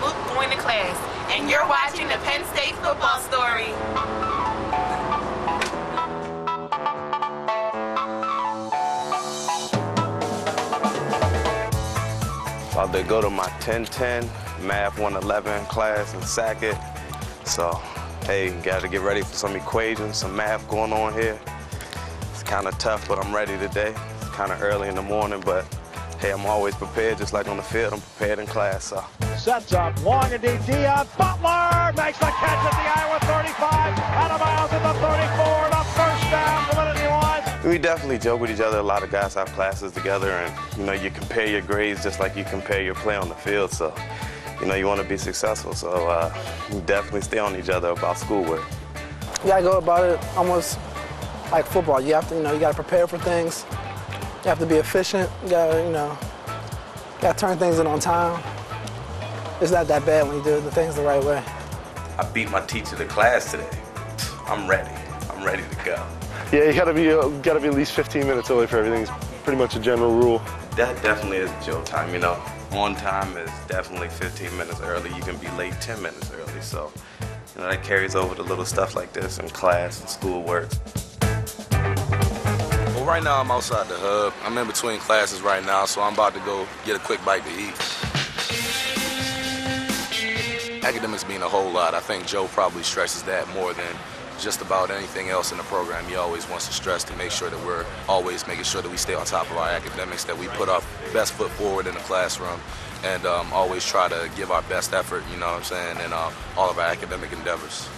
Luke going to class, and you're watching the Penn State football story. About to go to my 1010 Math 111 class in Sackett. So, hey, got to get ready for some equations, some math going on here. It's kind of tough, but I'm ready today. It's kind of early in the morning, but hey, I'm always prepared, just like on the field. I'm prepared in class, so. Sets up, long and deep, Deon Butler makes the catch at the Iowa 35, out of bounds at the 34, the first down, Validity Wise. We definitely joke with each other. A lot of guys have classes together, and you know, you compare your grades just like you compare your play on the field. So, you know, you want to be successful. So, uh, you definitely stay on each other about schoolwork. You gotta go about it almost like football. You have to, you know, you gotta prepare for things. You have to be efficient. You gotta, you know, you gotta turn things in on time. It's not that bad when you do the things the right way. I beat my teacher to class today. I'm ready. I'm ready to go. Yeah, you gotta be uh, gotta be at least 15 minutes early for everything. It's pretty much a general rule. That definitely is Joe time. You know, on time is definitely 15 minutes early. You can be late 10 minutes early. So, you know, that carries over to little stuff like this in class and schoolwork. Right now I'm outside the hub. I'm in between classes right now, so I'm about to go get a quick bite to eat. Academics mean a whole lot. I think Joe probably stresses that more than just about anything else in the program. He always wants to stress to make sure that we're always making sure that we stay on top of our academics, that we put our best foot forward in the classroom, and um, always try to give our best effort, you know what I'm saying, in uh, all of our academic endeavors.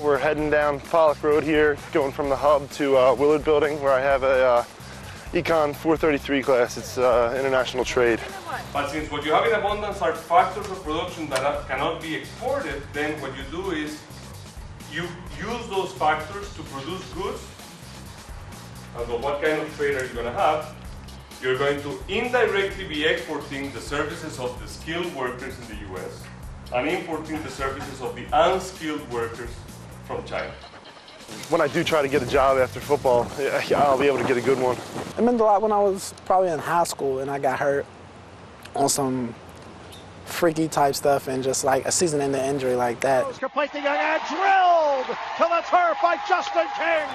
We're heading down Pollock Road here, going from the hub to uh, Willard Building, where I have a uh, Econ 433 class. It's uh, international trade. But since what you have in abundance are factors of production that cannot be exported, then what you do is you use those factors to produce goods. And so what kind of trade are you going to have? You're going to indirectly be exporting the services of the skilled workers in the US and importing the services of the unskilled workers from China. When I do try to get a job after football, I'll be able to get a good one. It meant a lot when I was probably in high school and I got hurt on some freaky type stuff and just like a season-ending injury like that. Complete the young and drilled to the turf by Justin King.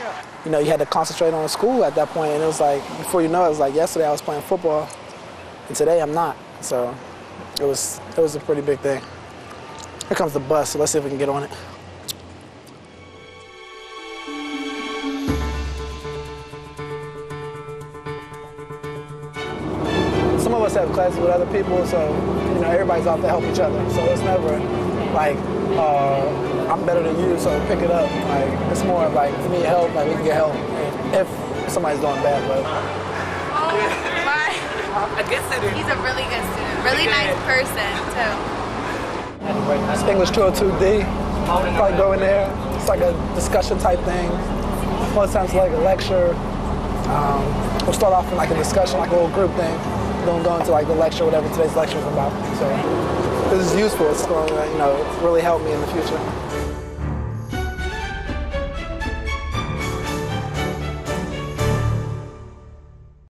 You know, you had to concentrate on school at that point, and it was like before you know it, it was like yesterday I was playing football, and today I'm not. So it was it was a pretty big thing. Here comes the bus, so let's see if we can get on it. Some of us have classes with other people, so you know everybody's out to help each other. So it's never like uh, I'm better than you, so pick it up. Like it's more like if you need help, like we can get help if somebody's doing bad. But My, A good student. he's a really good student, really nice person too. it's English 202D. Probably go in there. It's like a discussion type thing. Most times like a lecture. Um, we'll start off in like a discussion, like a little group thing. Then go into like the lecture, whatever today's lecture is about. So this is useful. It's going to, you know, really help me in the future.